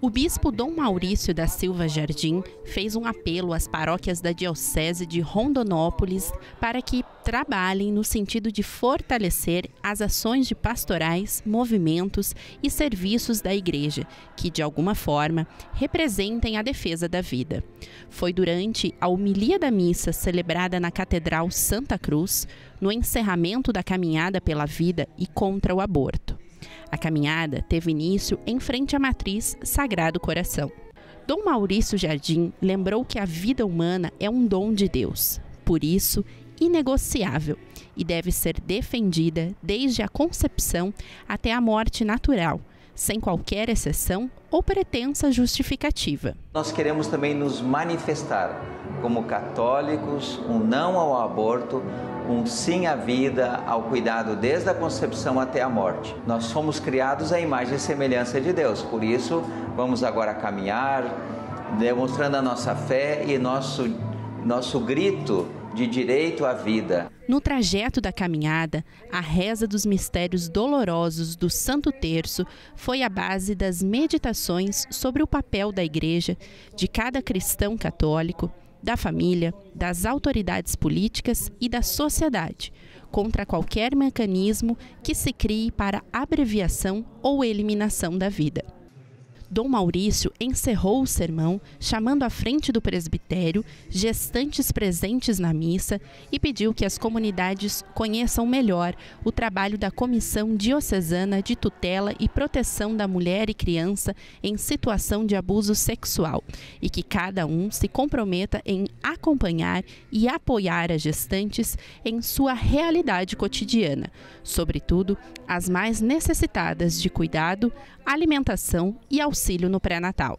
O bispo Dom Maurício da Silva Jardim fez um apelo às paróquias da Diocese de Rondonópolis para que trabalhem no sentido de fortalecer as ações de pastorais, movimentos e serviços da Igreja, que, de alguma forma, representem a defesa da vida. Foi durante a homilia da missa celebrada na Catedral Santa Cruz, no encerramento da caminhada pela vida e contra o aborto. A caminhada teve início em frente à matriz Sagrado Coração. Dom Maurício Jardim lembrou que a vida humana é um dom de Deus, por isso, inegociável, e deve ser defendida desde a concepção até a morte natural, sem qualquer exceção ou pretensa justificativa. Nós queremos também nos manifestar como católicos, um não ao aborto, um sim à vida, ao cuidado desde a concepção até a morte. Nós fomos criados à imagem e semelhança de Deus, por isso vamos agora caminhar, demonstrando a nossa fé e nosso, nosso grito de direito à vida. No trajeto da caminhada, a reza dos mistérios dolorosos do Santo Terço foi a base das meditações sobre o papel da Igreja, de cada cristão católico, da família, das autoridades políticas e da sociedade, contra qualquer mecanismo que se crie para abreviação ou eliminação da vida. Dom Maurício encerrou o sermão chamando à frente do presbitério gestantes presentes na missa e pediu que as comunidades conheçam melhor o trabalho da Comissão Diocesana de Tutela e Proteção da Mulher e Criança em situação de abuso sexual e que cada um se comprometa em acompanhar e apoiar as gestantes em sua realidade cotidiana, sobretudo as mais necessitadas de cuidado, alimentação e auxílio no pré-natal.